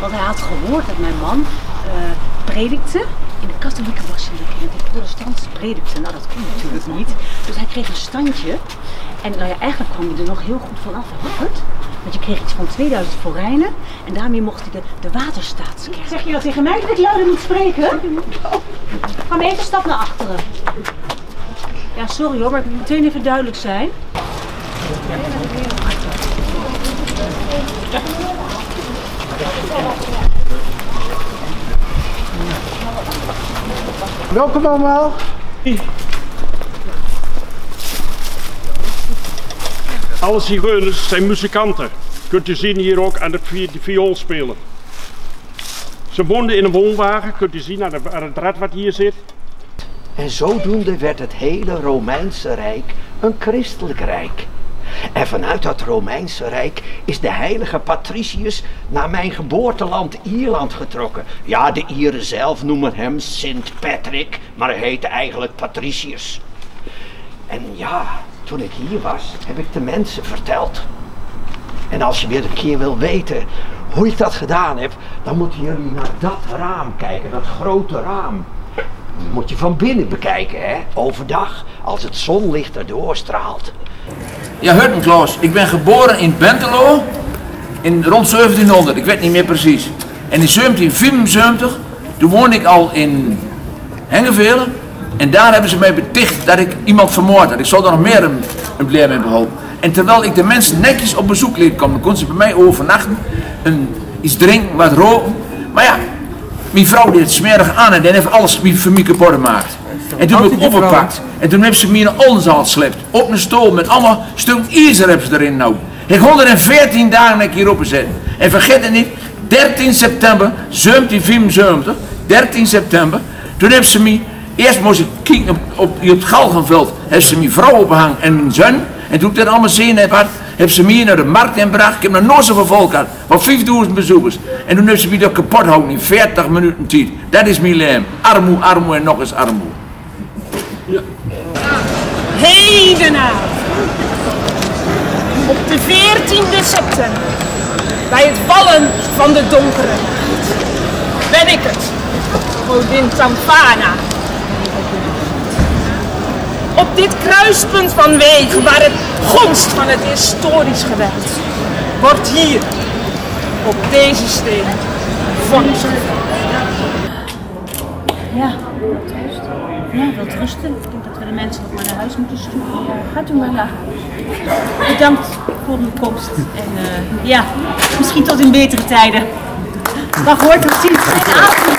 want hij had gehoord dat mijn man eh, predikte in de katholieke basiliek. En die protestanten predikten, nou dat kon natuurlijk niet. Dus hij kreeg een standje. En nou ja, eigenlijk kwam hij er nog heel goed vanaf, Robert. Want je kreeg iets van 2000 forijnen en daarmee mocht hij de, de waterstaatskerk. Zeg je dat tegen mij dat ik luider moet spreken? Ga maar even een stap naar achteren. Ja, sorry hoor, maar ik moet meteen even duidelijk zijn. Welkom allemaal. Alle zigeuners zijn muzikanten. Kunt u zien hier ook aan de vi- de viool spelen. Ze woonden in een woonwagen, kunt u zien aan, de, aan het rad wat hier zit. En zodoende werd het hele Romeinse Rijk een christelijk rijk. En vanuit dat Romeinse Rijk is de heilige Patricius naar mijn geboorteland Ierland getrokken. Ja, de Ieren zelf noemen hem Sint Patrick, maar hij heette eigenlijk Patricius. En ja, toen ik hier was, heb ik de mensen verteld. En als je weer een keer wil weten hoe ik dat gedaan heb, dan moeten jullie naar dat raam kijken, dat grote raam. Moet je van binnen bekijken, hè? Overdag, als het zonlicht erdoor straalt. Ja, hoort me Klaus. Ik ben geboren in Bentelo in rond 1700, ik weet niet meer precies. En in 1774, toen woonde ik al in Hengevelen. En daar hebben ze mij beticht dat ik iemand vermoord had. Ik zou daar nog meer een, een hebben gehad. En terwijl ik de mensen netjes op bezoek liet komen, konden ze bij mij overnachten. Een, iets drinken, wat roken. Maar ja, mijn vrouw deed het smerig aan en die heeft alles voor mij kapot gemaakt. En toen heb ik opgepakt. En toen hebben ze me naar Oldenzaal geslept. Op een stoel met allemaal stukken ijzer hebben ze erin nou. Ik 114 dagen heb ik hierop gezet. En vergeet het niet, 13 september 1774, 13 september, toen hebben ze me, eerst moest ik kijken op, op, op het Galgenveld, hebben ze mijn vrouw opgehangen en mijn zoon. En toen ik dat allemaal gezien heb, hebben ze me naar de markt gebracht. Ik heb nog nooit zoveel volk gehad, van 5000 bezoekers. En toen hebben ze me dat kapot gehouden in 40 minuten tijd. Dat is mijn lijm. Armoe, armoe en nog eens armoe. Hedenavond, op de 14e september, bij het vallen van de donkere ben ik het, godin Tampana. Dit kruispunt van wegen, waar het gonst van het historisch geweld, wordt hier, op deze steen, vonnis geveld. Ja, ja, wilt rusten. Ik denk dat we de mensen nog maar naar huis moeten sturen. Gaat u maar naar. Bedankt voor uw komst. En eh, ja, misschien tot in betere tijden. Dag hoor, tot ziens. Fijne avond.